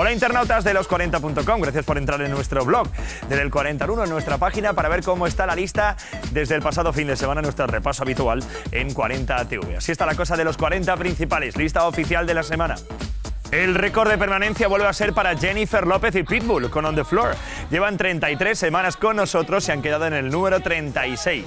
Hola internautas de los40.com, gracias por entrar en nuestro blog desde el 41 en nuestra página para ver cómo está la lista desde el pasado fin de semana, nuestro repaso habitual en 40 TV. Así está la cosa de los 40 principales, lista oficial de la semana. El récord de permanencia vuelve a ser para Jennifer López y Pitbull con On the Floor. Llevan 33 semanas con nosotros y han quedado en el número 36.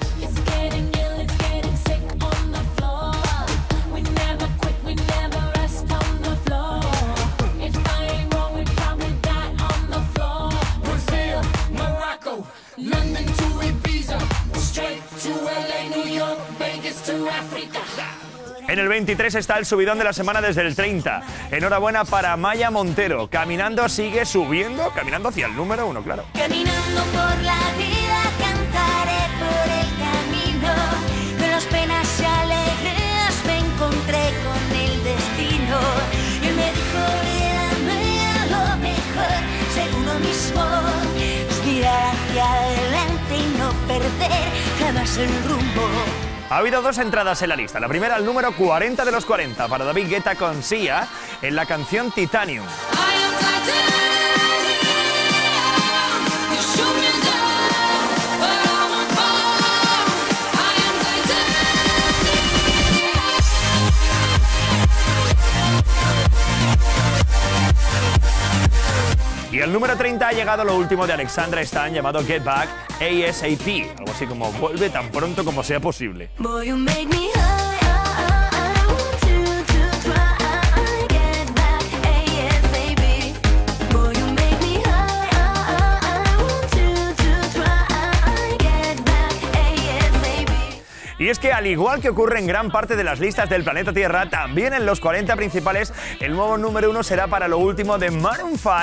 En el 23 está el subidón de la semana desde el 30. Enhorabuena para Maya Montero. Caminando sigue subiendo, caminando hacia el número uno, claro. Caminando por la vida, cantaré por el camino. Con las penas y alegrías me encontré con el destino. Y él me dijo, lo mejor, ser uno mismo. Es mirar hacia adelante y no perder jamás el rumbo. Ha habido dos entradas en la lista. La primera, el número 40 de los 40, para David Guetta con Sia, en la canción Titanium. Y el número 30 ha llegado lo último de Alexandra Stan llamado Get Back ASAP, algo así como vuelve tan pronto como sea posible. Boy, you make me high. Y es que al igual que ocurre en gran parte de las listas del planeta Tierra, también en los 40 principales, el nuevo número uno será para lo último de Maroon 5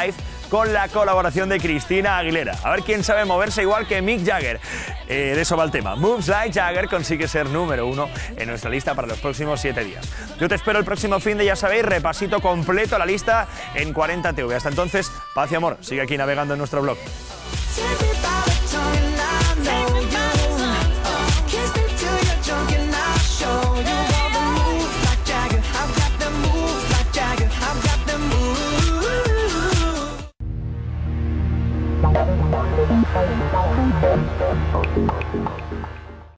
con la colaboración de Cristina Aguilera. A ver quién sabe moverse igual que Mick Jagger. Eh, de eso va el tema. Moves Like Jagger consigue ser número uno en nuestra lista para los próximos siete días. Yo te espero el próximo fin de, ya sabéis, repasito completo la lista en 40 TV. Hasta entonces, paz y amor. Sigue aquí navegando en nuestro blog. Thank you.